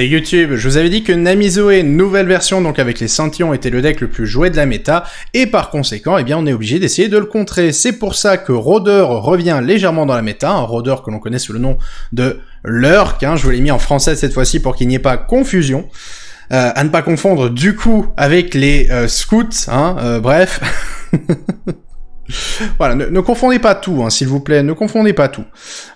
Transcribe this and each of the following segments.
c'est YouTube. Je vous avais dit que Namizoe, nouvelle version, donc avec les Scintillant, était le deck le plus joué de la méta, et par conséquent, eh bien, on est obligé d'essayer de le contrer. C'est pour ça que Roder revient légèrement dans la méta, un Roder que l'on connaît sous le nom de Lurk, hein, je vous l'ai mis en français cette fois-ci pour qu'il n'y ait pas confusion. Euh, à ne pas confondre du coup avec les euh, scouts, hein, euh, bref. voilà, ne, confondez pas tout, hein, s'il vous plaît, ne confondez pas tout.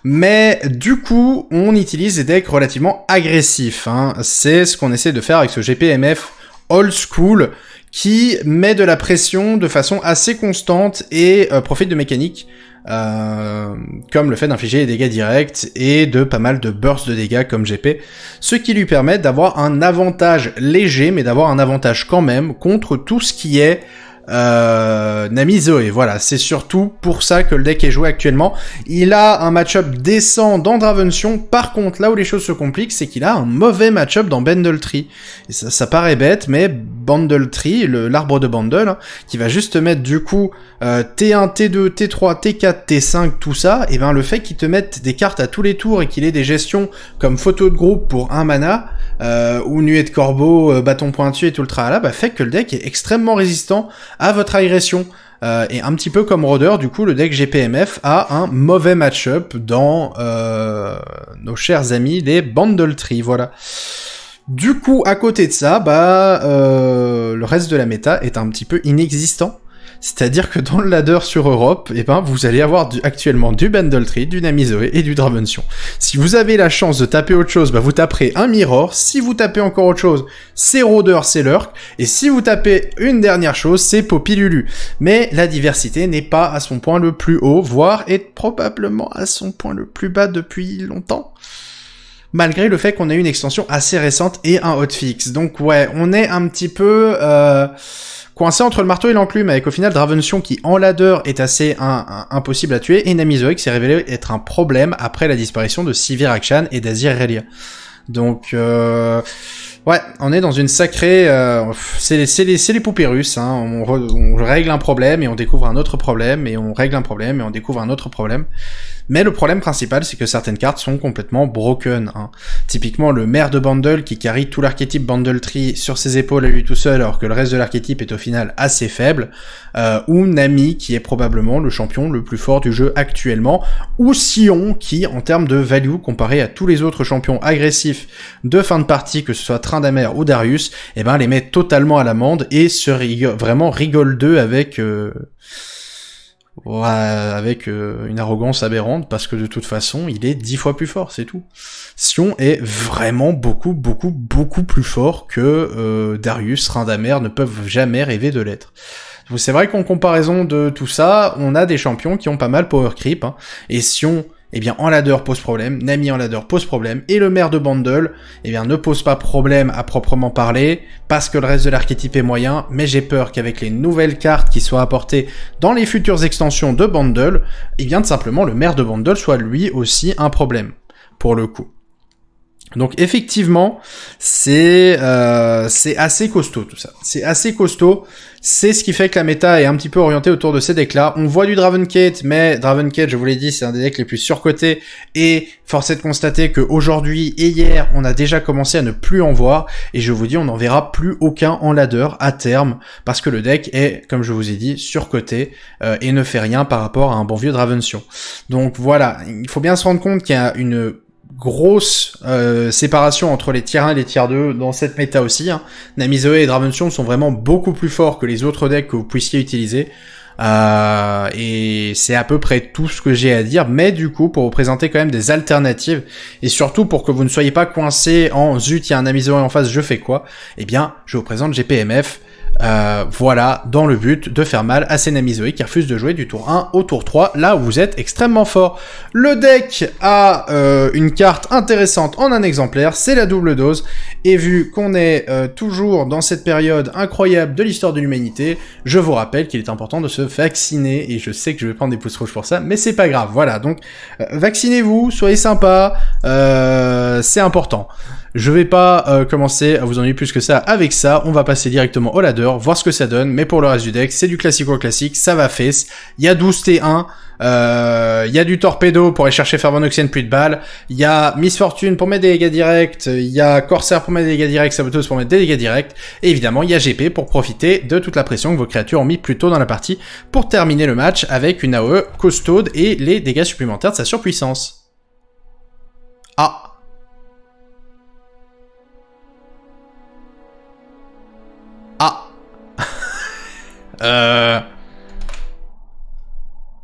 Mais du coup, on utilise des decks relativement agressifs. Hein. C'est ce qu'on essaie de faire avec ce GPMF old school qui met de la pression de façon assez constante et euh, profite de mécaniques euh, comme le fait d'infliger des dégâts directs et de pas mal de bursts de dégâts comme GP, ce qui lui permet d'avoir un avantage léger mais d'avoir un avantage quand même contre tout ce qui est euh, Nami. Voilà, c'est surtout pour ça que le deck est joué actuellement. Il a un match-up décent dans Dravention. Par contre, là où les choses se compliquent, c'est qu'il a un mauvais match-up dans Bundle Tree. Et ça, ça paraît bête, mais Bundle Tree, l'arbre de Bundle, hein, qui va juste te mettre du coup T1, T2, T3, T4, T5, tout ça, et ben le fait qu'il te mette des cartes à tous les tours et qu'il ait des gestions comme photo de groupe pour un mana, euh, ou nuée de corbeau, euh, bâton pointu et tout le tralala, bah, fait que le deck est extrêmement résistant à votre agression. Euh, et un petit peu comme Roder, du coup, le deck GPMF a un mauvais match-up dans euh, nos chers amis les Bundle Tree, voilà. Du coup, à côté de ça, bah, euh, le reste de la méta est un petit peu inexistant. C'est-à-dire que dans le ladder sur Europe, eh ben, vous allez avoir actuellement du Bundle Tree, du Namizoe et du Dravention. Si vous avez la chance de taper autre chose, bah, vous taperez un Mirror. Si vous tapez encore autre chose, c'est Rôder, c'est Lurk. Et si vous tapez une dernière chose, c'est Popilulu. Mais la diversité n'est pas à son point le plus haut, voire est probablement à son point le plus bas depuis longtemps malgré le fait qu'on ait une extension assez récente et un hotfix. Donc ouais, on est un petit peu... Euh coincé entre le marteau et l'enclume, avec au final Dravention qui en ladder est assez impossible à tuer, et Namizoe qui s'est révélé être un problème après la disparition de Sivir Akshan et d'Azir Relia. Donc euh, ouais, on est dans une sacrée... Euh, c'est les, les, les, poupées russes, hein. on, on, règle un problème et on découvre un autre problème, et on règle un problème et on découvre un autre problème. Mais le problème principal, c'est que certaines cartes sont complètement broken. Hein. Typiquement, le maire de Bundle qui carry tout l'archétype Bundle Tree sur ses épaules à lui tout seul, alors que le reste de l'archétype est au final assez faible. Euh, ou Nami qui est probablement le champion le plus fort du jeu actuellement. Ou Sion qui, en termes de value comparé à tous les autres champions agressifs de fin de partie, que ce soit Trindamer ou Darius, eh ben les met totalement à l'amende et se vraiment rigole d'eux avec... Euh avec euh, une arrogance aberrante parce que de toute façon il est dix fois plus fort, c'est tout. Sion est vraiment beaucoup, beaucoup, beaucoup plus fort que euh, Darius, Rindamer ne peuvent jamais rêver de l'être. C'est vrai qu'en comparaison de tout ça, on a des champions qui ont pas mal power creep, hein, et Sion eh bien en ladder pose problème, Nami en ladder pose problème, et le maire de Bundle, eh bien ne pose pas problème à proprement parler, parce que le reste de l'archétype est moyen, mais j'ai peur qu'avec les nouvelles cartes qui soient apportées dans les futures extensions de Bundle, eh bien simplement le maire de Bundle soit lui aussi un problème, pour le coup. Donc effectivement, c'est euh, assez costaud tout ça. C'est assez costaud. C'est ce qui fait que la méta est un petit peu orientée autour de ces decks-là. On voit du Dravenkate, mais Dravenkate, je vous l'ai dit, c'est un des decks les plus surcotés. Et force est de constater qu'aujourd'hui et hier, on a déjà commencé à ne plus en voir. Et je vous dis, on n'en verra plus aucun en ladder à terme, parce que le deck est, comme je vous ai dit, surcoté euh, et ne fait rien par rapport à un bon vieux Dravention. Donc voilà, il faut bien se rendre compte qu'il y a une grosse euh, séparation entre les tiers 1 et les tiers 2 dans cette méta aussi. Hein. Namizoe et Dravention sont vraiment beaucoup plus forts que les autres decks que vous puissiez utiliser. Euh, et c'est à peu près tout ce que j'ai à dire, mais du coup, pour vous présenter quand même des alternatives, et surtout pour que vous ne soyez pas coincé en zut, il y a un Namizoe en face, je fais quoi? Eh bien, je vous présente GPMF, euh, voilà, dans le but de faire mal à ces Namizoe qui refusent de jouer du tour 1 au tour 3, là où vous êtes extrêmement fort. Le deck a euh, une carte intéressante en un exemplaire, c'est la double dose, et vu qu'on est euh, toujours dans cette période incroyable de l'histoire de l'humanité, je vous rappelle qu'il est important de se vacciner, et je sais que je vais prendre des pouces rouges pour ça, mais c'est pas grave, voilà, donc vaccinez-vous, soyez sympa, euh, c'est important. Je vais pas euh, commencer à vous ennuyer plus que ça. Avec ça, on va passer directement au ladder, voir ce que ça donne, mais pour le reste du deck, c'est du classico-classique, ça va face, il y a 12 T1, euh, il y a du torpedo pour aller chercher Fervent Oxygen plus de balles, il y a Miss Fortune pour mettre des dégâts directs, il y a Corsair pour mettre des dégâts directs, Saboteuse pour mettre des dégâts directs, et évidemment il y a GP pour profiter de toute la pression que vos créatures ont mis plus tôt dans la partie pour terminer le match avec une AOE costaude et les dégâts supplémentaires de sa surpuissance. Ah Euh...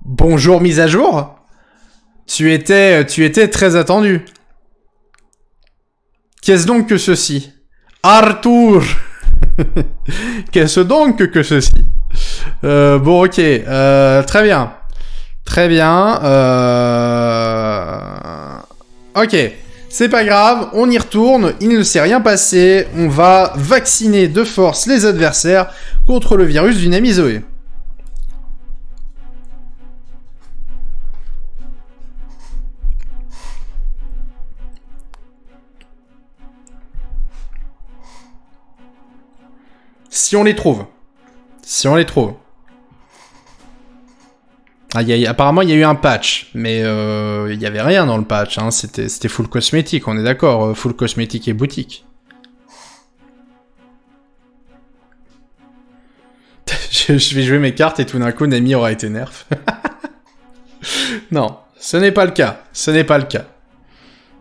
Bonjour mise à jour Tu étais, très attendu. Qu'est-ce donc que ceci? Arthur Qu'est-ce donc que ceci? Euh, Bon, ok. Euh, très bien. Très bien. Euh... Ok. C'est pas grave, on y retourne, il ne s'est rien passé, on va vacciner de force les adversaires contre le virus du Namizoé. Si on les trouve. Si on les trouve. Ah, apparemment, il y a eu un patch, mais euh, il n'y avait rien dans le patch. Hein. C'était full cosmétique, on est d'accord. Euh, full cosmétique et boutique. je, vais jouer mes cartes et tout d'un coup, Nami aura été nerf. non, ce n'est pas le cas. Ce n'est pas le cas.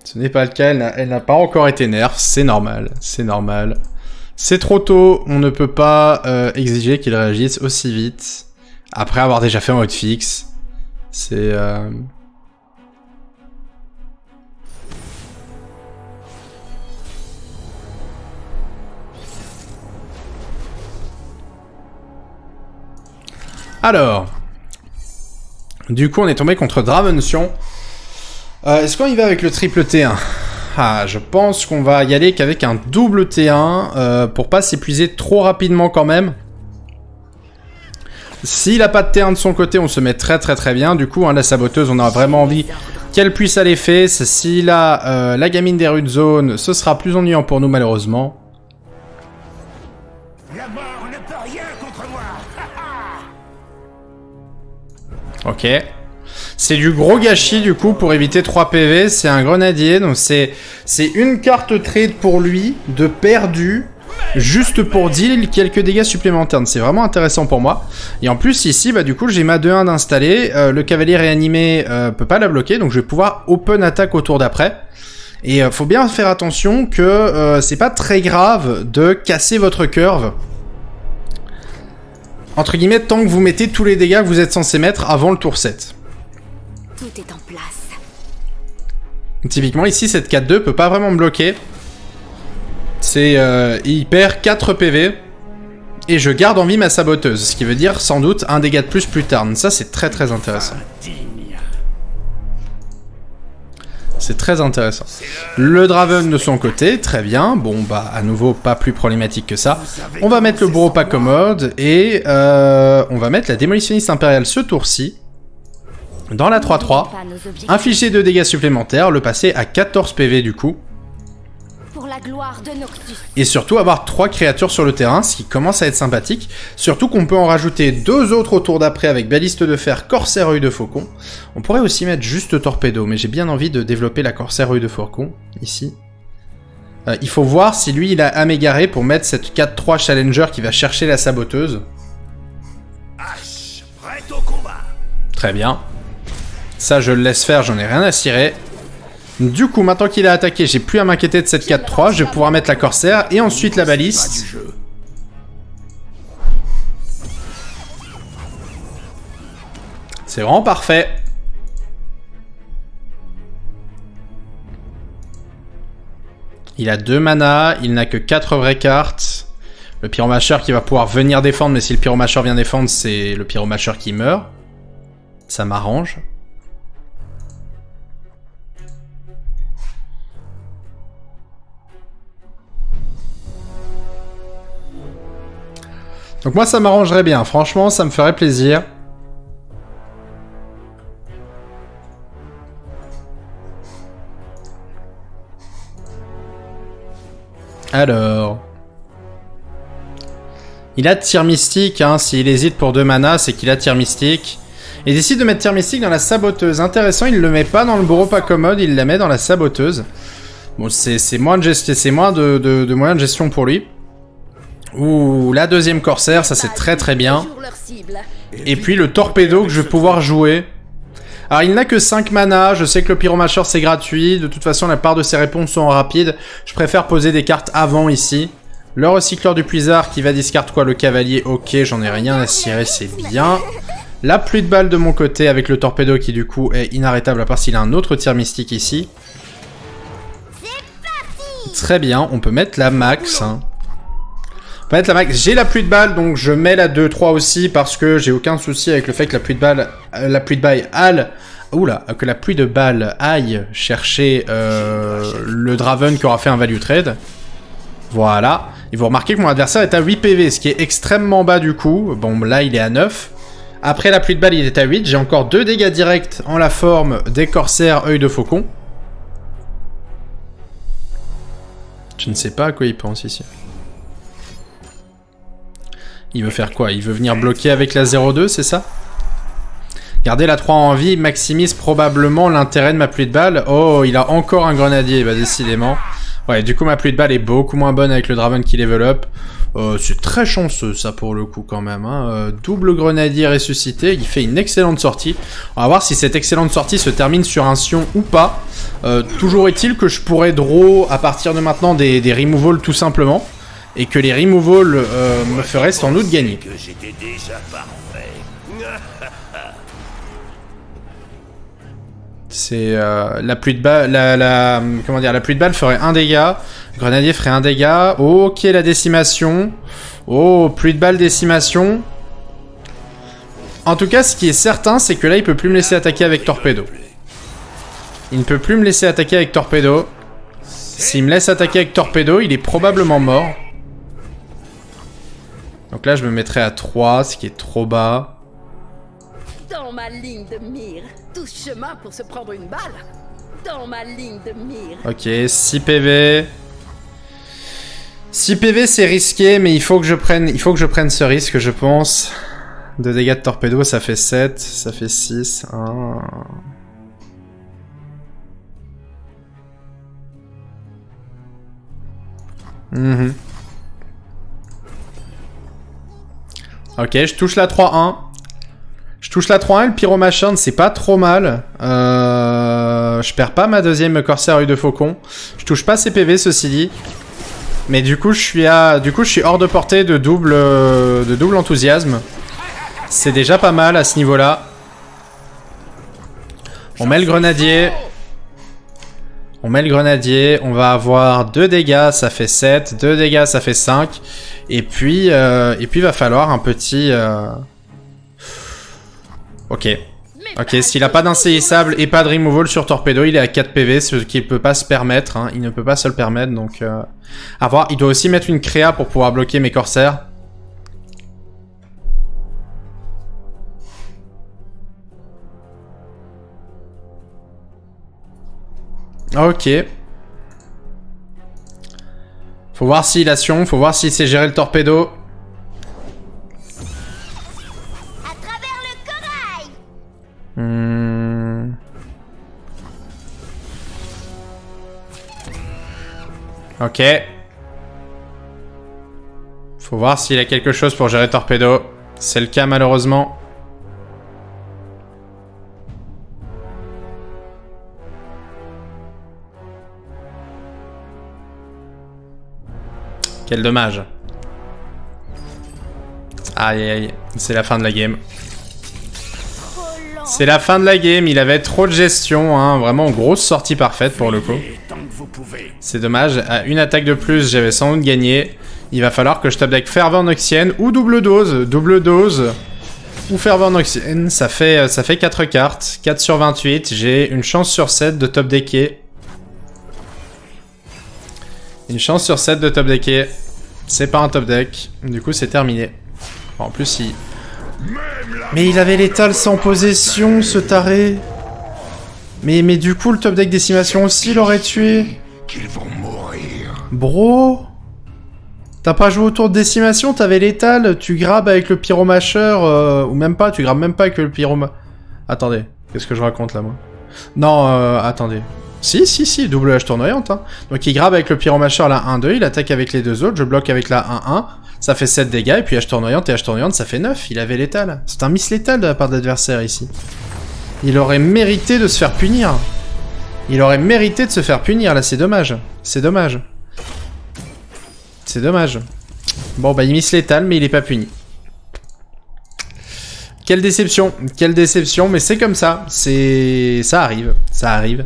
Ce n'est pas le cas, elle n'a pas encore été nerf. C'est normal, c'est normal. C'est trop tôt, on ne peut pas euh, exiger qu'il réagisse aussi vite. Après avoir déjà fait un hotfix, c'est... Euh... Alors, du coup on est tombé contre Dravension. Euh, Est-ce qu'on y va avec le triple T1 ah, je pense qu'on va y aller qu'avec un double T1 euh, pour pas s'épuiser trop rapidement quand même. S'il a pas de T1 de son côté, on se met très très très bien. Du coup, hein, la saboteuse, on a vraiment envie qu'elle puisse aller faire. S'il a euh, la gamine des rues de zone, ce sera plus ennuyant pour nous malheureusement. Ok. C'est du gros gâchis du coup pour éviter 3 PV, c'est un grenadier, donc c'est une carte trade pour lui de perdu juste pour deal quelques dégâts supplémentaires. C'est vraiment intéressant pour moi. Et en plus ici, bah du coup j'ai ma 2-1 d'installer, euh, le cavalier réanimé euh, peut pas la bloquer, donc je vais pouvoir open attack au tour d'après. Et euh, faut bien faire attention que c'est pas très grave de casser votre curve. Entre guillemets, tant que vous mettez tous les dégâts que vous êtes censé mettre avant le tour 7. Tout est en place. Typiquement, ici, cette 4-2 peut pas vraiment me bloquer. C'est... Euh, il perd 4 PV. Et je garde en vie ma saboteuse. Ce qui veut dire, sans doute, un dégât de plus plus tard. Ça, c'est très très intéressant. C'est très intéressant. Le Draven de son côté, très bien. Bon, bah, à nouveau, pas plus problématique que ça. On va mettre le bourreau pas commode. Et euh, on va mettre la démolitionniste impériale ce tour-ci. Dans la 3-3, infliger de dégâts supplémentaires, le passer à 14 PV du coup. Et surtout avoir 3 créatures sur le terrain, ce qui commence à être sympathique. Surtout qu'on peut en rajouter deux autres au tour d'après avec Baliste de Fer, Corsaire œil de Faucon. On pourrait aussi mettre juste Torpedo, mais j'ai bien envie de développer la Corsaire œil de Faucon, ici. Euh, il faut voir si lui il a amégaré pour mettre cette 4-3 Challenger qui va chercher la saboteuse. Très bien. Ça, je le laisse faire, j'en ai rien à cirer. Du coup, maintenant qu'il a attaqué, j'ai plus à m'inquiéter de cette 4-3. Je vais pouvoir mettre la corsaire et ensuite la baliste. C'est vraiment parfait. Il a deux mana, il n'a que 4 vraies cartes. Le pyromacheur qui va pouvoir venir défendre, mais si le pyromacheur vient défendre, c'est le pyromacheur qui meurt. Ça m'arrange. Donc moi ça m'arrangerait bien, franchement ça me ferait plaisir. Alors... Il a tir mystique, hein. S'il hésite pour deux mana, c'est qu'il a tir mystique. Il décide de mettre tir mystique dans la saboteuse. Intéressant, il le met pas dans le bureau pas commode, il la met dans la saboteuse. Bon, c'est moins, de, c'est moins de, de, moyens de gestion pour lui. Ouh, la deuxième corsaire, ça c'est très très bien. Et puis le torpedo que je vais pouvoir jouer. Alors il n'a que 5 mana, je sais que le pyromacher c'est gratuit, de toute façon la part de ses réponses sont rapides. Je préfère poser des cartes avant ici. Le recycleur du puisard qui va discard quoi Le cavalier, ok, j'en ai rien à cirer, c'est bien. La pluie de balles de mon côté avec le torpedo qui du coup est inarrêtable à part s'il a un autre tir mystique ici. Très bien, on peut mettre la max. Hein. Mettre la. J'ai la pluie de balles, donc je mets la 2-3 aussi parce que j'ai aucun souci avec le fait que la pluie de balles, euh, la pluie de balles aille, oula, que la pluie de aille chercher euh, le Draven qui aura fait un value trade. Voilà. Et vous remarquez que mon adversaire est à 8 PV, ce qui est extrêmement bas du coup. Bon, là, il est à 9. Après la pluie de balles, il est à 8. J'ai encore 2 dégâts directs en la forme des corsaires œil de faucon. Je ne sais pas à quoi il pense ici. Il veut faire quoi? Il veut venir bloquer avec la 0-2, c'est ça? Garder la 3 en vie maximise probablement l'intérêt de ma pluie de balles. Oh, il a encore un grenadier, bah décidément. Ouais, du coup, ma pluie de balle est beaucoup moins bonne avec le Draven qui level up. Euh, c'est très chanceux, ça, pour le coup, quand même. Hein. Euh, double grenadier ressuscité, il fait une excellente sortie. On va voir si cette excellente sortie se termine sur un Sion ou pas. Euh, toujours est-il que je pourrais draw, à partir de maintenant, des, des removals tout simplement. Et que les removals me feraient sans doute gagner. C'est euh, la pluie de balle, la, comment dire, la pluie de balle ferait un dégât, le grenadier ferait un dégât. Ok, la décimation. Oh, pluie de balle, décimation. En tout cas, ce qui est certain, c'est que là, il peut plus me laisser attaquer avec torpedo. Il ne peut plus me laisser attaquer avec torpedo. S'il me laisse attaquer avec torpedo, il est probablement mort. Donc là, je me mettrai à 3, ce qui est trop bas. Dans ma ligne de mire, tout chemin pour se prendre une balle. Dans ma ligne de mire. Ok, 6 PV. 6 PV c'est risqué, mais il faut que je prenne, il faut que je prenne ce risque, je pense. De dégâts de torpedo, ça fait 7, ça fait 6. Mhm. Ok, je touche la 3-1. Je touche la 3-1, le pyromachin, c'est pas trop mal. Euh, je perds pas ma deuxième corsaire œil de faucon. Je touche pas ses PV, ceci dit. Mais du coup, je suis à, du coup, je suis hors de portée de double, de double enthousiasme. C'est déjà pas mal à ce niveau-là. On met le grenadier. On met le grenadier. On va avoir 2 dégâts, ça fait 7. 2 dégâts, ça fait 5. Et puis, euh, et puis, il va falloir un petit... Euh, Ok. Ok, s'il a pas d'insaisissable et pas de removal sur Torpedo, il est à 4 PV, ce qu'il peut pas se permettre. Hein. Il ne peut pas se le permettre, donc... Euh, à voir. Il doit aussi mettre une créa pour pouvoir bloquer mes corsaires. Ok. Faut voir s'il a Sion, faut voir s'il sait gérer le torpedo. Hmm. Ok. Faut voir s'il a quelque chose pour gérer Torpedo. C'est le cas malheureusement. Quel dommage. Aïe aïe c'est la fin de la game. C'est la fin de la game, il avait trop de gestion, hein. vraiment grosse sortie parfaite pour le coup. C'est dommage, à une attaque de plus, j'avais sans doute gagné. Il va falloir que je top deck Ferveur Noxienne ou double dose, double dose ou Ferveur Noxienne, ça fait, ça fait 4 cartes, 4 sur 28, j'ai une chance sur 7 de top decker. Une chance sur 7 de top decker, c'est pas un top deck, du coup c'est terminé. en plus il, mais il avait l'étal sans possession, ce taré. Mais, mais du coup, le top deck décimation aussi l'aurait tué. Qu'ils vont mourir. Bro T'as pas joué au tour de décimation, t'avais l'étal, tu grabes avec le pyromacheur, euh, ou même pas, tu grabes même pas avec le pyroma... Attendez, qu'est-ce que je raconte là, moi? Non, euh, attendez. Si, si, si, double H tournoyante. Hein. Donc il grabe avec le pyromacheur la 1-2, il attaque avec les deux autres, je bloque avec la 1-1, ça fait 7 dégâts, et puis H tournoyante et H tournoyante, ça fait 9. Il avait l'étal. C'est un miss létal de la part de l'adversaire ici. Il aurait mérité de se faire punir. Il aurait mérité de se faire punir, là, c'est dommage. C'est dommage. C'est dommage. Bon, bah, il miss létal, mais il est pas puni. Quelle déception, quelle déception, mais c'est comme ça. C'est, ça arrive, ça arrive.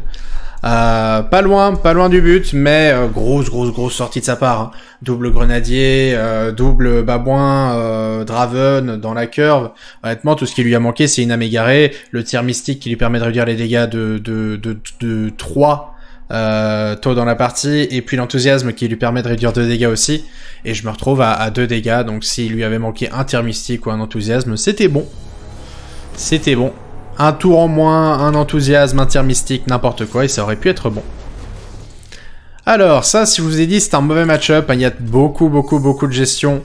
Euh, pas loin, pas loin du but, mais euh, grosse, grosse, grosse sortie de sa part. Hein. Double grenadier, euh, double babouin, Draven dans la curve. Honnêtement, tout ce qui lui a manqué, c'est une âme égarée, le tir mystique qui lui permet de réduire les dégâts de, de, de, de 3 tôt dans la partie, et puis l'enthousiasme qui lui permet de réduire 2 dégâts aussi. Et je me retrouve à, à 2 dégâts, donc s'il lui avait manqué un tir mystique ou un enthousiasme, c'était bon. C'était bon. Un tour en moins, un enthousiasme, un tir mystique, n'importe quoi, et ça aurait pu être bon. Alors, ça, si je vous ai dit, c'est un mauvais match-up. Hein, il y a beaucoup, beaucoup, beaucoup de gestion.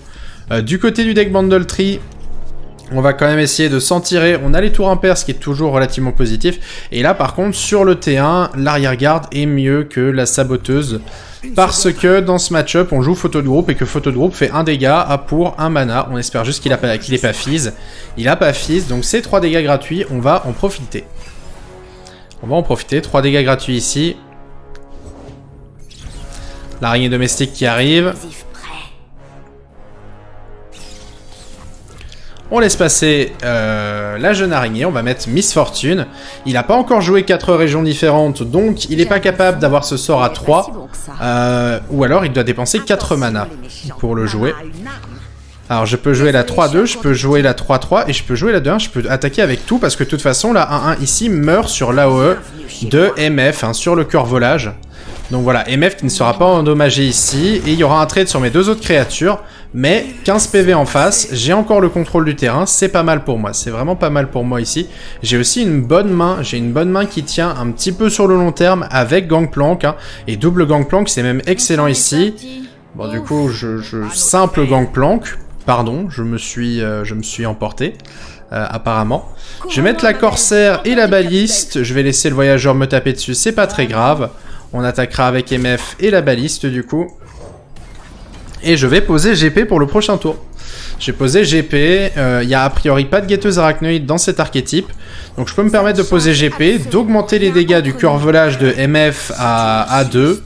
Euh, du côté du deck Bundle Tree, on va quand même essayer de s'en tirer. On a les tours impairs, ce qui est toujours relativement positif. Et là, par contre, sur le T1, l'arrière-garde est mieux que la saboteuse. Parce que dans ce match-up, on joue photo de groupe et que photo de groupe fait un dégât pour un mana. On espère juste qu'il qu est pas fizz. Il a pas fizz, donc c'est 3 dégâts gratuits, on va en profiter. On va en profiter, 3 dégâts gratuits ici. L'araignée domestique qui arrive. On laisse passer euh, la jeune araignée, on va mettre Miss Fortune. Il n'a pas encore joué 4 régions différentes, donc il n'est pas capable d'avoir ce sort à 3. Euh, ou alors il doit dépenser 4 mana pour le jouer. Alors je peux jouer la 3-2, je peux jouer la 3-3 et je peux jouer la 2-1, je peux attaquer avec tout parce que de toute façon la 1-1 ici meurt sur l'AOE de MF, hein, sur le cœur volage. Donc voilà, MF qui ne sera pas endommagé ici, et il y aura un trade sur mes deux autres créatures, mais 15 PV en face, j'ai encore le contrôle du terrain, c'est pas mal pour moi, c'est vraiment pas mal pour moi ici. J'ai aussi une bonne main, j'ai une bonne main qui tient un petit peu sur le long terme avec Gangplank, hein, et double Gangplank, c'est même excellent ici. Bon du coup, je, simple Gangplank, pardon, je me suis, euh, emporté. Euh, apparemment. Je vais mettre la corsaire et la baliste. Je vais laisser le voyageur me taper dessus, c'est pas très grave. On attaquera avec MF et la baliste du coup. Et je vais poser GP pour le prochain tour. J'ai posé GP, il euh, n'y a a priori pas de guetteuse arachnoïde dans cet archétype. Donc je peux me permettre de poser GP, d'augmenter les dégâts du cœur volage de MF à A2.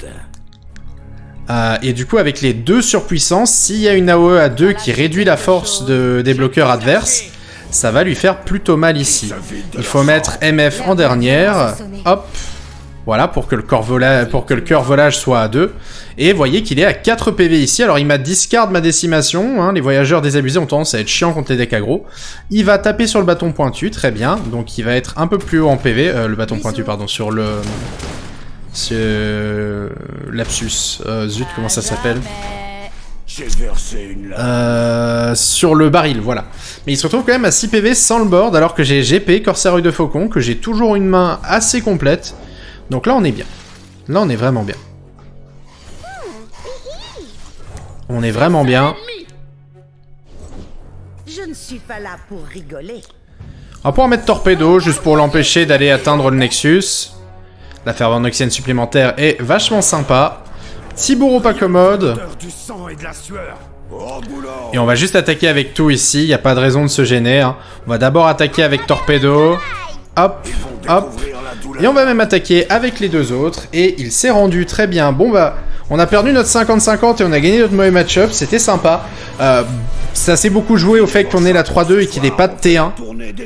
Euh, et du coup avec les deux surpuissances, s'il y a une AOE à 2 qui réduit la force de, des bloqueurs adverses, ça va lui faire plutôt mal ici. Il faut mettre MF en dernière. Hop, voilà, pour que le, corps pour que le cœur volage soit à 2. Et voyez qu'il est à 4 PV ici. Alors il m'a discard ma décimation. Hein. Les voyageurs désabusés ont tendance à être chiants contre les decks aggro. Il va taper sur le bâton pointu, très bien. Donc il va être un peu plus haut en PV. Euh, le bâton pointu, pardon, sur le... Sur... Lapsus. Euh, zut, comment ça s'appelle? Euh, sur le baril, voilà. Mais il se retrouve quand même à 6 PV sans le board, alors que j'ai GP, Corsair de Faucon, que j'ai toujours une main assez complète. Donc là, on est bien. Là, on est vraiment bien. On est vraiment bien. Je ne suis pas là pour rigoler. On va pouvoir mettre Torpedo, juste pour l'empêcher d'aller atteindre le Nexus. La ferveur noxienne supplémentaire est vachement sympa. Petit bourreau pas commode. Et on va juste attaquer avec tout ici, il n'y a pas de raison de se gêner. Hein. On va d'abord attaquer avec Torpedo. Hop, hop. Et on va même attaquer avec les deux autres. Et il s'est rendu très bien. Bon bah, on a perdu notre 50-50 et on a gagné notre mauvais match-up. C'était sympa. Euh, ça s'est beaucoup joué au fait qu'on ait la 3-2 et qu'il n'ait pas de T1.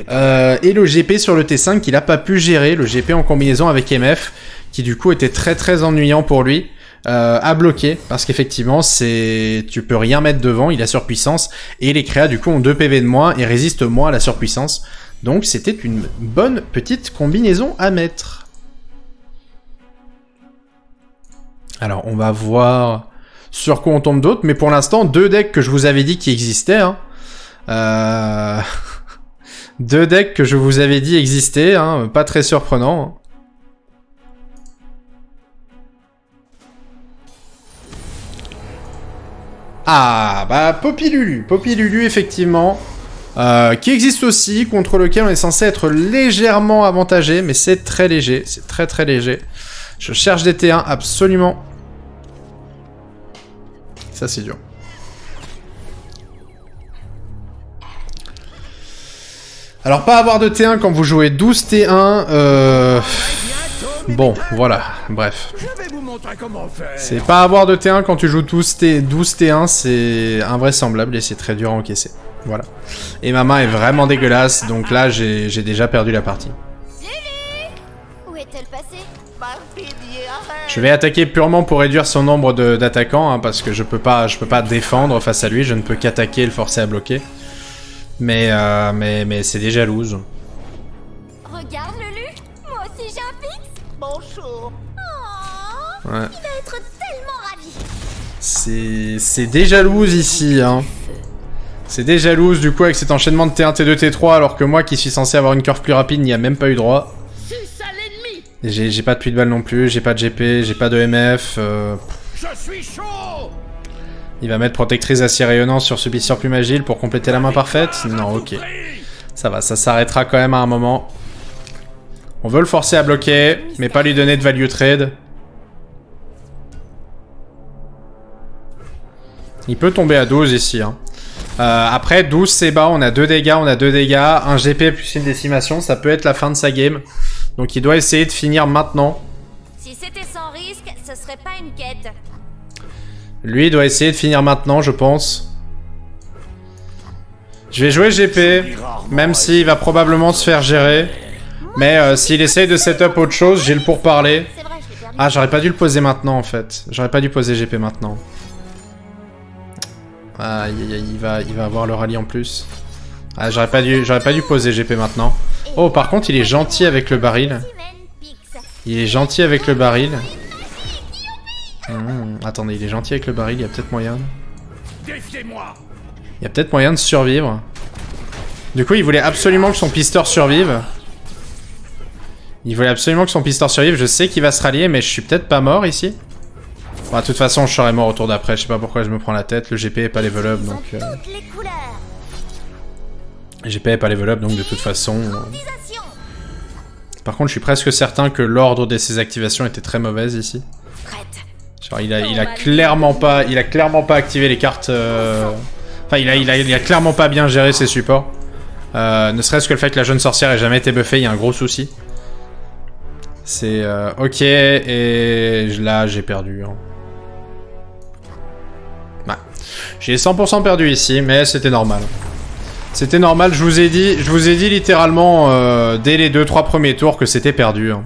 Euh, et le GP sur le T5 qu'il n'a pas pu gérer. Le GP en combinaison avec MF. Qui du coup était très très ennuyant pour lui. Euh, à bloquer parce qu'effectivement c'est tu peux rien mettre devant il a surpuissance et les créas du coup ont 2 PV de moins et résistent moins à la surpuissance donc c'était une bonne petite combinaison à mettre. Alors on va voir sur quoi on tombe d'autres, mais pour l'instant deux decks que je vous avais dit qui existaient. Hein. Euh, deux decks que je vous avais dit existaient, hein. pas très surprenant. Hein. Ah, bah Poppy Lulu. Poppy Lulu, effectivement. Euh, qui existe aussi, contre lequel on est censé être légèrement avantagé, mais c'est très léger, c'est très très léger. Je cherche des T1 absolument. Ça c'est dur. Alors pas avoir de T1 quand vous jouez 12 T1, euh... Bon, voilà, bref. C'est pas avoir de T1 quand tu joues 12, T... 12 T1, c'est invraisemblable et c'est très dur à encaisser. Voilà. Et ma main est vraiment dégueulasse, donc là j'ai déjà perdu la partie. Je vais attaquer purement pour réduire son nombre d'attaquants, hein, parce que je peux pas, je peux pas défendre face à lui, je ne peux qu'attaquer et le forcer à bloquer. Mais, euh, mais, mais c'est des jalouses. Regarde Lulu, moi aussi j'ai un fixe. Bonjour. Oh, ouais. Il va être tellement ravi. C'est des jalouses ici, hein. C'est des jalouses du coup avec cet enchaînement de T1, T2, T3 alors que moi qui suis censé avoir une curve plus rapide n'y a même pas eu droit. J'ai pas de puits de balle non plus, j'ai pas de GP, j'ai pas de MF. Euh... Je suis chaud Il va mettre protectrice acier rayonnant sur ce pisseur plus agile pour compléter la main parfaite Non, ok. Ça va, ça s'arrêtera quand même à un moment. On veut le forcer à bloquer, mais pas lui donner de value trade. Il peut tomber à 12 ici. Hein. Euh, après, 12 c'est bas, on a 2 dégâts, on a 2 dégâts, un GP plus une décimation, ça peut être la fin de sa game. Donc il doit essayer de finir maintenant. Si c'était sans risque, ce serait pas une quête. Lui, il doit essayer de finir maintenant, je pense. Je vais jouer GP, même s'il va probablement se faire gérer. Mais euh, s'il essaye de setup autre chose, j'ai le pourparler. Ah, j'aurais pas dû le poser maintenant, en fait. J'aurais pas dû poser GP maintenant. Ah, il, va, il va avoir le rallye en plus. Ah, j'aurais pas dû, pas dû poser GP maintenant. Oh, par contre, il est gentil avec le baril. Il est gentil avec le baril. Hmm, attendez, il est gentil avec le baril, il y a peut-être moyen. Il y a peut-être moyen de survivre. Du coup, il voulait absolument que son pisteur survive. Il voulait absolument que son pisteur survive. Je sais qu'il va se rallier, mais je suis peut-être pas mort ici. Bon, de toute façon, je serai mort au tour d'après. Je sais pas pourquoi je me prends la tête. Le GP est pas level up, donc... Euh... GP est pas level up, donc de toute façon... Euh, par contre, je suis presque certain que l'ordre de ses activations était très mauvaise ici. Genre, il a, il a clairement pas, il a clairement pas activé les cartes. Euh, enfin, il a, il a, il a clairement pas bien géré ses supports. Euh, ne serait-ce que le fait que la jeune sorcière ait jamais été buffée, il y a un gros souci. C'est ok et là j'ai perdu. Hein. J'ai 100% perdu ici, mais c'était normal. C'était normal, je vous ai dit, je vous ai dit littéralement euh, dès les 2-3 premiers tours que c'était perdu. Hein.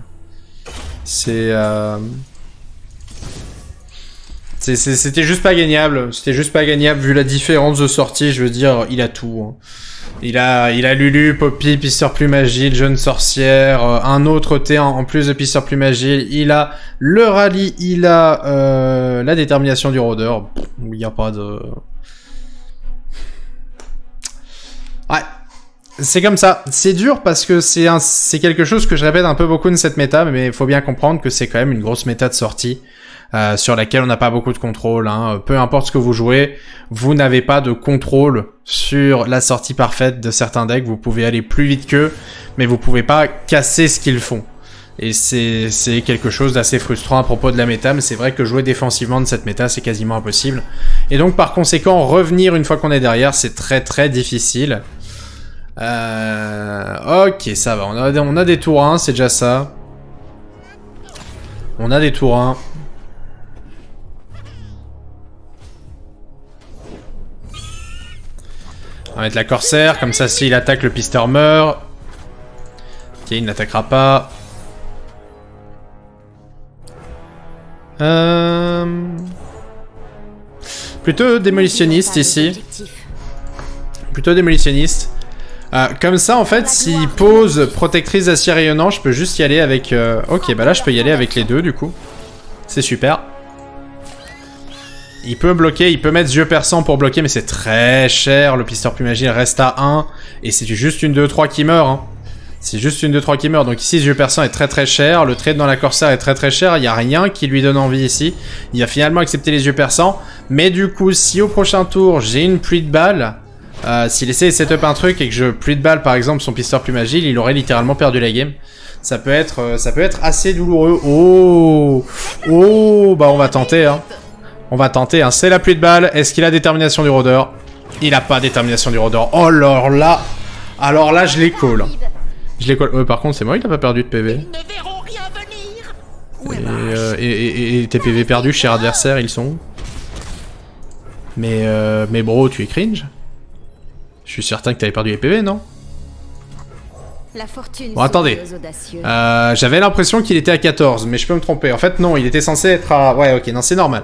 Euh, c'est... C'était juste pas gagnable. C'était juste pas gagnable vu la différence de sortie. Je veux dire, il a tout. Hein. Il a, Lulu, Poppy, Pisteur Plume Agile, Jeune Sorcière, euh, un autre T en plus de Pisteur Plume Agile. Il a le rallye, il a la détermination du rôdeur. Il n'y a pas de... Ouais. C'est comme ça. C'est dur parce que c'est quelque chose que je répète un peu beaucoup de cette méta, mais il faut bien comprendre que c'est quand même une grosse méta de sortie. Euh, sur laquelle on n'a pas beaucoup de contrôle. Hein. Peu importe ce que vous jouez, vous n'avez pas de contrôle sur la sortie parfaite de certains decks. Vous pouvez aller plus vite qu'eux, mais vous pouvez pas casser ce qu'ils font. Et c'est quelque chose d'assez frustrant à propos de la méta, mais c'est vrai que jouer défensivement de cette méta, c'est quasiment impossible. Et donc par conséquent, revenir une fois qu'on est derrière, c'est très très difficile. Euh, ok, ça va, on a, des tours 1, c'est déjà ça. On a des tours 1. On va mettre la corsaire, comme ça s'il attaque le pisteur meurt. Ok, il n'attaquera pas. Euh... Plutôt démolitionniste ici. Plutôt démolitionniste. Euh, comme ça, en fait, s'il pose protectrice d'acier rayonnant, je peux juste y aller avec... Euh, ok, bah là, je peux y aller avec les deux, du coup. C'est super. Il peut bloquer, il peut mettre yeux perçants pour bloquer, mais c'est très cher. Le pisteur plus magique reste à 1. Et c'est juste une 2-3 qui meurt. Hein. C'est juste une 2-3 qui meurt. Donc ici, yeux perçants est très très cher. Le trade dans la corsaire est très très cher. Il n'y a rien qui lui donne envie ici. Il a finalement accepté les yeux perçants. Mais du coup, si au prochain tour, j'ai une pluie de balles, euh, s'il essaie de setup un truc et que je pluie de balles, par exemple, son pisteur plus agile, il aurait littéralement perdu la game. Ça peut être, euh, ça peut être assez douloureux. Oh Oh Bah on va tenter, hein. On va tenter, hein. C'est la pluie de balles. Est-ce qu'il a détermination du rôdeur? Il a pas détermination du rôdeur. Oh alors là Alors là, je les call. Je les call. par contre, c'est moi, il a pas perdu de PV. Et, euh, et, et, et, tes PV perdus chez adversaire, ils sont Mais, euh, mais bro, tu es cringe Je suis certain que t'avais perdu les PV, non la fortune bon, attendez. Euh, J'avais l'impression qu'il était à 14, mais je peux me tromper. En fait, non, il était censé être à... Ouais, ok, non, c'est normal.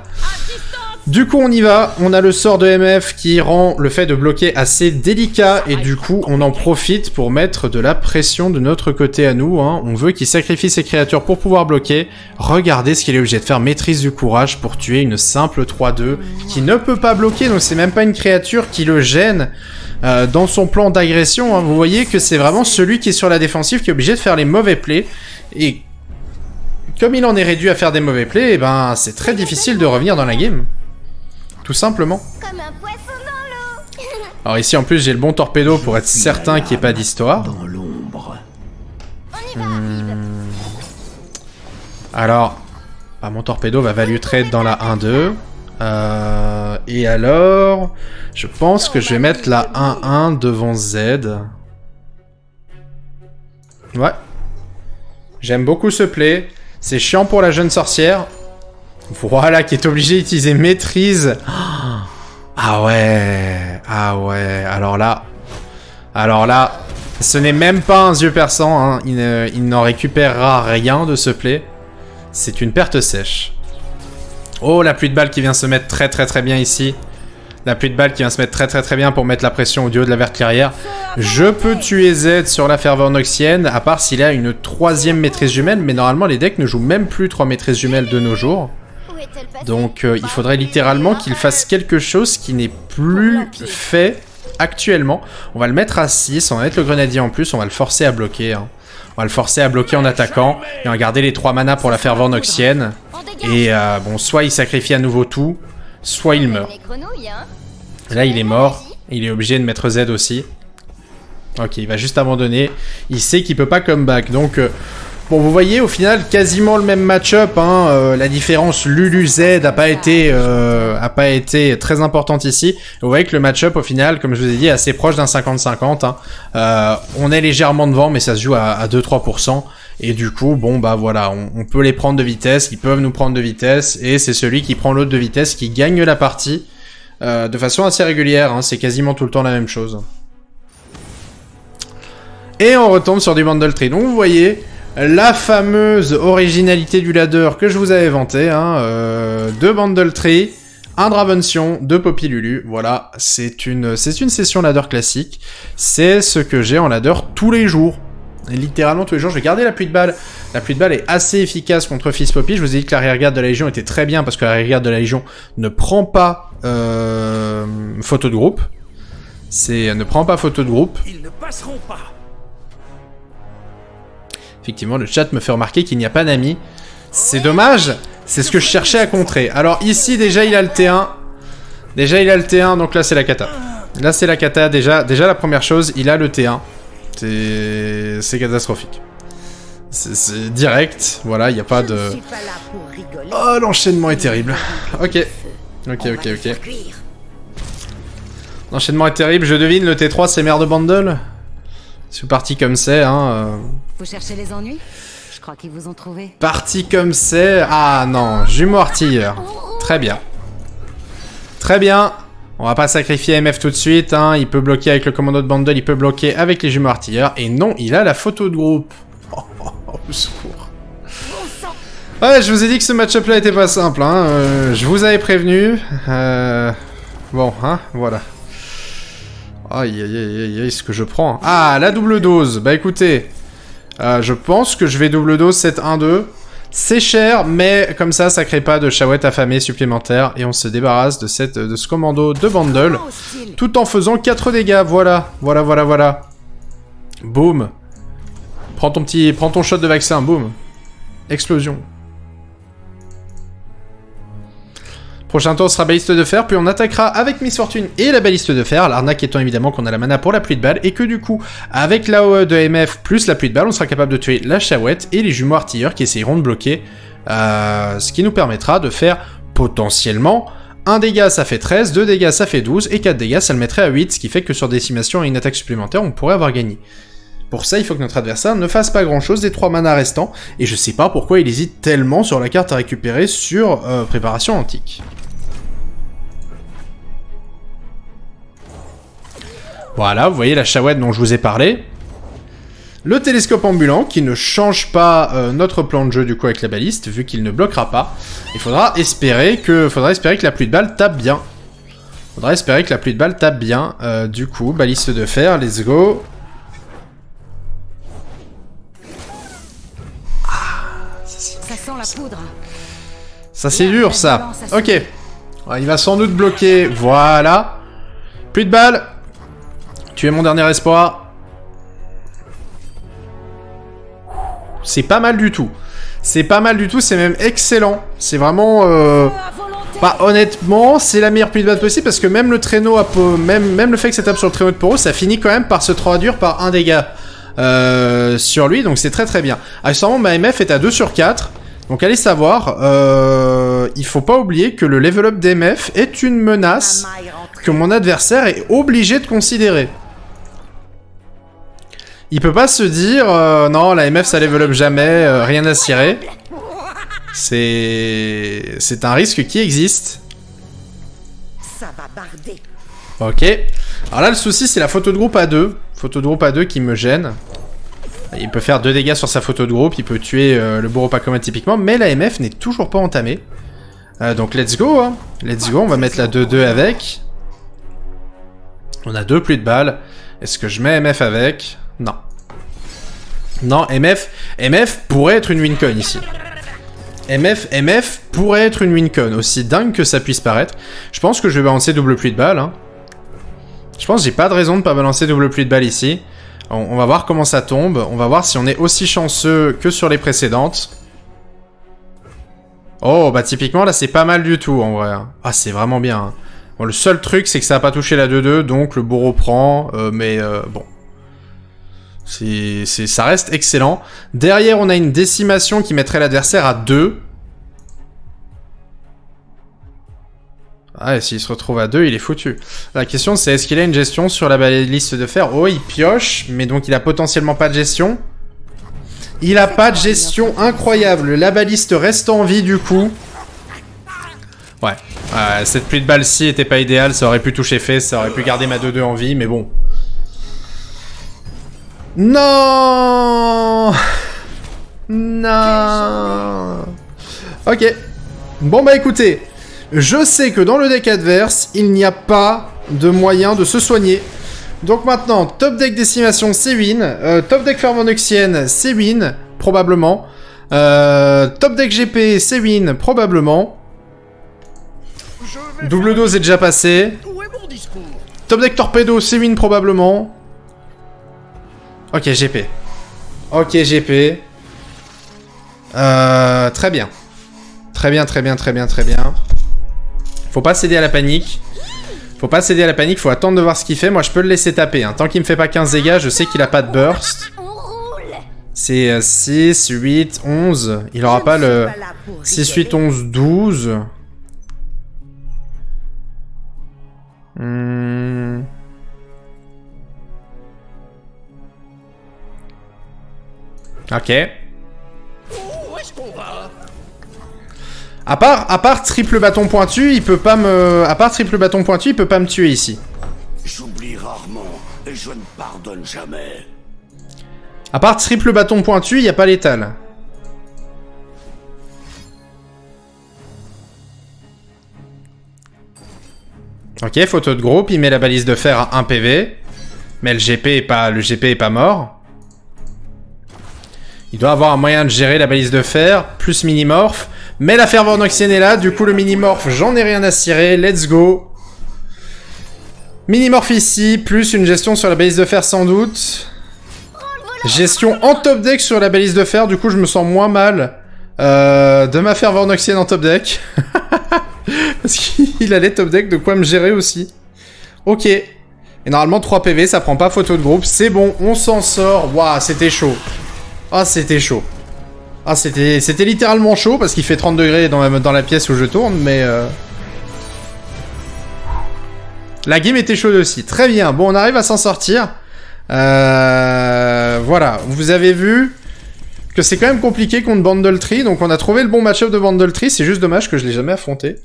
Du coup, on y va. On a le sort de MF qui rend le fait de bloquer assez délicat. Et du coup, on en profite pour mettre de la pression de notre côté à nous. Hein. On veut qu'il sacrifie ses créatures pour pouvoir bloquer. Regardez ce qu'il est obligé de faire. Maîtrise du courage pour tuer une simple 3-2 qui ne peut pas bloquer. Donc c'est même pas une créature qui le gêne. Euh, dans son plan d'agression, hein, vous voyez que c'est vraiment celui qui est sur la défensive qui est obligé de faire les mauvais plays. Et comme il en est réduit à faire des mauvais plays, eh ben c'est très difficile de revenir dans la game. Tout simplement. Alors ici en plus j'ai le bon torpedo pour être certain qu'il n'y ait pas d'histoire. Hmm. Alors, bah, mon torpedo va value trade dans la 1-2. Euh, et alors, je pense que je vais mettre la 1-1 devant Z. Ouais. J'aime beaucoup ce play. C'est chiant pour la jeune sorcière. Voilà, qui est obligée d'utiliser maîtrise. Ah ouais. Ah ouais. Alors là. Alors là. Ce n'est même pas un yeux perçant. Hein. Il n'en récupérera rien de ce play. C'est une perte sèche. Oh, la pluie de balles qui vient se mettre très très très bien ici. La pluie de balles qui vient se mettre très très très bien pour mettre la pression au duo de la verte clairière. Je peux tuer Z sur la ferveur noxienne, à part s'il a une troisième maîtrise jumelle, mais normalement les decks ne jouent même plus trois maîtrises jumelles de nos jours. Donc euh, il faudrait littéralement qu'il fasse quelque chose qui n'est plus fait actuellement. On va le mettre à 6, on va mettre le grenadier en plus, on va le forcer à bloquer. Hein. On va le forcer à bloquer en attaquant, et on va garder les 3 mana pour la ferveur noxienne. Et euh, bon, soit il sacrifie à nouveau tout, soit il meurt. Là, il est mort. Il est obligé de mettre Z aussi. Ok, il va juste abandonner. Il sait qu'il peut pas come back. Donc, euh, bon, vous voyez, au final, quasiment le même match-up. Hein. Euh, la différence Lulu-Z a pas été a pas été très importante ici. Vous voyez que le match-up, au final, comme je vous ai dit, est assez proche d'un 50-50. Hein. on est légèrement devant, mais ça se joue à, à 2-3%. Et du coup, bon bah voilà, on, peut les prendre de vitesse, ils peuvent nous prendre de vitesse, et c'est celui qui prend l'autre de vitesse qui gagne la partie euh, de façon assez régulière, hein, c'est quasiment tout le temps la même chose. Et on retombe sur du bundle tree. Donc vous voyez, la fameuse originalité du ladder que je vous avais vanté, hein, euh, deux bundle tree, un Dravention, deux Poppy Lulu, voilà, c'est une, session ladder classique, c'est ce que j'ai en ladder tous les jours littéralement tous les jours. Je vais garder la pluie de balles. La pluie de balles est assez efficace contre Fils Poppy. Je vous ai dit que la regarde de la Légion était très bien parce que la regarde de la Légion ne prend pas euh, photo de groupe. C'est ne prend pas photo de groupe. Ils ne passeront pas. Effectivement, le chat me fait remarquer qu'il n'y a pas d'amis. C'est dommage. C'est ce que je cherchais à contrer. Alors ici, déjà, il a le T1. Déjà, il a le T1, donc là, c'est la cata. Là, c'est la cata. Déjà, déjà, la première chose, il a le T1. C'est catastrophique. C'est direct, voilà, il n'y a pas de... Oh, l'enchaînement est terrible. Ok. Ok, ok, ok. L'enchaînement est terrible, je devine, le T3 c'est merde de bundle? C'est parti comme c'est, hein. Euh. Vous cherchez les ennuis? Je crois qu'ils vous ont trouvé. Parti comme c'est... Ah non, jumeau artilleur. Très bien. Très bien. On va pas sacrifier MF tout de suite, hein. il peut bloquer avec le commando de bundle, il peut bloquer avec les jumeaux artilleurs, et non, il a la photo de groupe. Oh, oh, oh, au secours. Ouais, je vous ai dit que ce match-up là était pas simple, hein. Euh, je vous avais prévenu. Euh... Bon, hein, voilà. Aïe, aïe, aïe, aïe, ce que je prends. Ah, la double dose. Bah écoutez, euh, je pense que je vais double dose 7-1-2. C'est cher, mais comme ça, ça crée pas de chahouette affamée supplémentaire et on se débarrasse de, cette, de ce commando de bundle tout en faisant 4 dégâts. Voilà, voilà, voilà, voilà. Boum. Prends ton petit, prends ton shot de vaccin, boum. Explosion. Prochain tour sera baliste de fer, puis on attaquera avec Miss Fortune et la baliste de fer, l'arnaque étant évidemment qu'on a la mana pour la pluie de balles, et que du coup, avec l'AOE de MF plus la pluie de balles, on sera capable de tuer la chouette et les jumeaux artilleurs qui essayeront de bloquer, euh, ce qui nous permettra de faire potentiellement 1 dégât ça fait 13, 2 dégâts ça fait 12, et 4 dégâts ça le mettrait à 8, ce qui fait que sur décimation et une attaque supplémentaire, on pourrait avoir gagné. Pour ça, il faut que notre adversaire ne fasse pas grand chose des 3 mana restants, et je sais pas pourquoi il hésite tellement sur la carte à récupérer sur euh, préparation antique. Voilà, vous voyez la chouette dont je vous ai parlé. Le télescope ambulant qui ne change pas euh, notre plan de jeu du coup avec la baliste, vu qu'il ne bloquera pas. Il faudra espérer que, faudra espérer que la pluie de balles tape bien. Faudra espérer que la pluie de balles tape bien. Euh, du coup, baliste de fer, let's go. La poudre. Ça c'est dur ça. Ok. Il va sans doute bloquer. Voilà. Plus de balles. Tu es mon dernier espoir. C'est pas mal du tout. C'est pas mal du tout, c'est même excellent. C'est vraiment... Euh... Bah honnêtement, c'est la meilleure pluie de balles possible parce que même le traîneau, même, même le fait que ça tape sur le traîneau de Poro, ça finit quand même par se traduire par un dégât euh, sur lui, donc c'est très très bien. Accessoirement, ma MF est à 2 sur 4. Donc allez savoir, euh, il faut pas oublier que le level up d'MF est une menace que mon adversaire est obligé de considérer. Il peut pas se dire, euh, non, la MF ça level up jamais, euh, rien à cirer. C'est... C'est un risque qui existe. Ça va barder. Ok. Alors là, le souci, c'est la photo de groupe à 2. Photo de groupe à 2 qui me gêne. Il peut faire 2 dégâts sur sa photo de groupe, il peut tuer euh, le bourreau pas typiquement, mais la MF n'est toujours pas entamée. Euh, donc let's go, hein. Let's go, on va mettre la 2-2 avec. On a deux plus de balles. Est-ce que je mets MF avec? Non. Non, MF, MF pourrait être une wincon ici. MF, MF pourrait être une wincon, aussi dingue que ça puisse paraître. Je pense que je vais balancer double pluie de balles. Hein. Je pense que j'ai pas de raison de pas balancer double pluie de balles ici. On, va voir comment ça tombe. On va voir si on est aussi chanceux que sur les précédentes. Oh, bah typiquement là c'est pas mal du tout en vrai. Ah c'est vraiment bien. Hein. Bon, le seul truc c'est que ça a pas touché la 2-2, donc le bourreau prend, euh, mais euh, bon. C'est, ça reste excellent. Derrière, on a une décimation qui mettrait l'adversaire à 2. Ah, et s'il se retrouve à 2, il est foutu. La question, c'est est-ce qu'il a une gestion sur la liste de fer? Oh, il pioche, mais donc il a potentiellement pas de gestion. Il a pas de gestion incroyable. La baliste reste en vie, du coup. Ouais. Euh, cette pluie de balles-ci était pas idéale. Ça aurait pu toucher fait, ça aurait pu garder ma 2-2 en vie, mais bon. Non Non Ok. Bon bah écoutez, je sais que dans le deck adverse, il n'y a pas de moyen de se soigner. Donc maintenant, top deck décimation, c'est win. Euh, top deck fervonoxienne, c'est win, probablement. Euh, top deck GP, c'est win, probablement. Double dose est déjà passé. Top deck torpedo, c'est win, probablement. Ok, GP. Ok, GP. Euh, très bien. Très bien, très bien, très bien, très bien. Faut pas céder à la panique. Faut pas céder à la panique, faut attendre de voir ce qu'il fait. Moi, je peux le laisser taper. Hein. Tant qu'il me fait pas 15 dégâts, je sais qu'il a pas de burst. C'est 6, 8, 11. Il aura pas le... 6, 8, 11, 12. Hmm... Ok. À part, à part triple bâton pointu, il peut pas me... À part triple bâton pointu, il peut pas me tuer ici. J'oublie rarement et je ne pardonne jamais. À part triple bâton pointu, il n'y a pas l'étal. Ok, photo de groupe, il met la balise de fer à 1 PV. Mais le GP est pas, le GP est pas mort. Il doit avoir un moyen de gérer la balise de fer, plus minimorph. Mais la ferveur noxienne est là, du coup le minimorph, j'en ai rien à cirer, let's go. Minimorph ici, plus une gestion sur la balise de fer sans doute. Gestion en top deck sur la balise de fer, du coup je me sens moins mal euh, de ma ferveur noxienne en top deck. Parce qu'il allait top deck de quoi me gérer aussi. Ok. Et normalement 3 PV, ça prend pas photo de groupe. C'est bon, on s'en sort. Waouh, c'était chaud. Ah, c'était chaud. Ah, c'était c'était littéralement chaud parce qu'il fait 30 degrés dans la, pièce où je tourne, mais... Euh... La game était chaude aussi. Très bien. Bon, on arrive à s'en sortir. Euh... Voilà. Vous avez vu que c'est quand même compliqué contre Bundle Tree. Donc, on a trouvé le bon match-up de Bundle Tree. C'est juste dommage que je l'ai jamais affronté.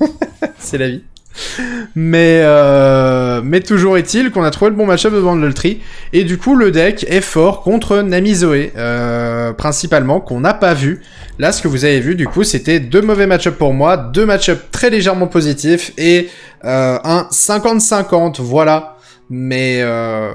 c'est la vie. Mais, euh, mais toujours est-il qu'on a trouvé le bon match-up de Bundle Tree. Et du coup, le deck est fort contre Namizoe, euh, principalement, qu'on n'a pas vu. Là, ce que vous avez vu, du coup, c'était deux mauvais match-up pour moi, deux match-up très légèrement positifs et euh, un 50-50, voilà. Mais euh,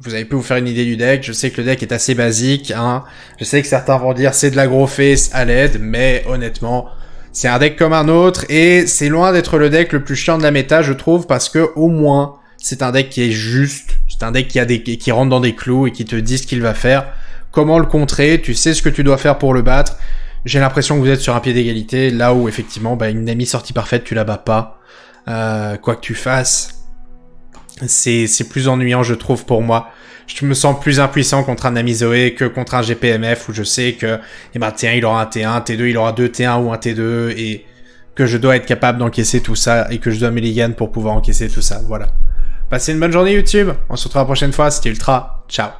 vous avez pu vous faire une idée du deck. Je sais que le deck est assez basique. Hein. Je sais que certains vont dire c'est de la gros face à l'aide, mais honnêtement, c'est un deck comme un autre et c'est loin d'être le deck le plus chiant de la méta, je trouve, parce que au moins c'est un deck qui est juste, c'est un deck qui a des qui rentre dans des clous et qui te dit ce qu'il va faire, comment le contrer, tu sais ce que tu dois faire pour le battre. J'ai l'impression que vous êtes sur un pied d'égalité, là où effectivement bah, une amie sortie parfaite, tu la bats pas, euh, quoi que tu fasses. C'est c'est plus ennuyant, je trouve, pour moi je me sens plus impuissant contre un ami Zoé que contre un GPMF où je sais que eh ben, T1 il aura un T1, T2 il aura deux T1 ou un T2 et que je dois être capable d'encaisser tout ça et que je dois milligan pour pouvoir encaisser tout ça. Voilà. Passez une bonne journée YouTube. On se retrouve la prochaine fois. C'était Ultra. Ciao.